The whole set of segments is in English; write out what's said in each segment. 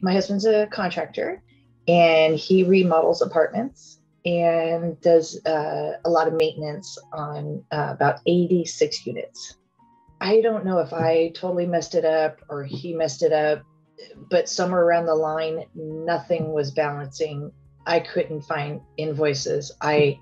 My husband's a contractor and he remodels apartments and does uh, a lot of maintenance on uh, about 86 units. I don't know if I totally messed it up or he messed it up, but somewhere around the line, nothing was balancing. I couldn't find invoices. I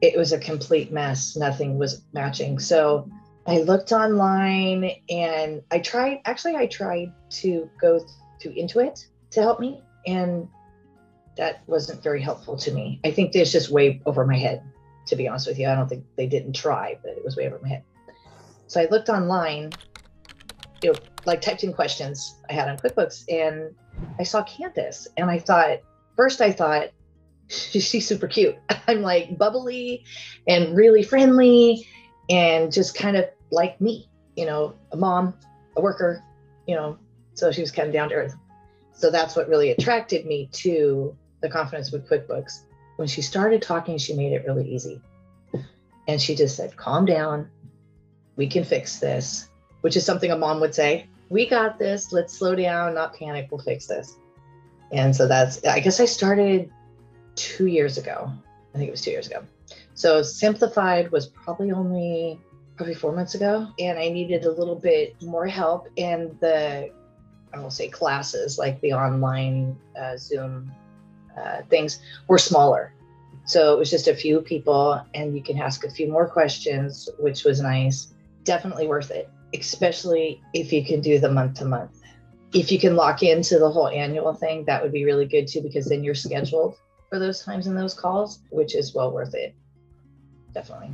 it was a complete mess. Nothing was matching. So I looked online and I tried actually I tried to go to Intuit to help me and that wasn't very helpful to me. I think it's just way over my head, to be honest with you. I don't think they didn't try, but it was way over my head. So I looked online, you know, like typed in questions I had on QuickBooks, and I saw Candus, and I thought first I thought she's super cute. I'm like bubbly and really friendly, and just kind of like me, you know, a mom, a worker, you know. So she was kind of down to earth. So that's what really attracted me to the confidence with QuickBooks. When she started talking, she made it really easy. And she just said, calm down. We can fix this, which is something a mom would say. We got this. Let's slow down, not panic. We'll fix this. And so that's, I guess I started two years ago. I think it was two years ago. So Simplified was probably only probably four months ago. And I needed a little bit more help in the, I will say classes, like the online uh, Zoom uh, things were smaller. So it was just a few people, and you can ask a few more questions, which was nice. Definitely worth it, especially if you can do the month to month. If you can lock into the whole annual thing, that would be really good too, because then you're scheduled for those times and those calls, which is well worth it. Definitely.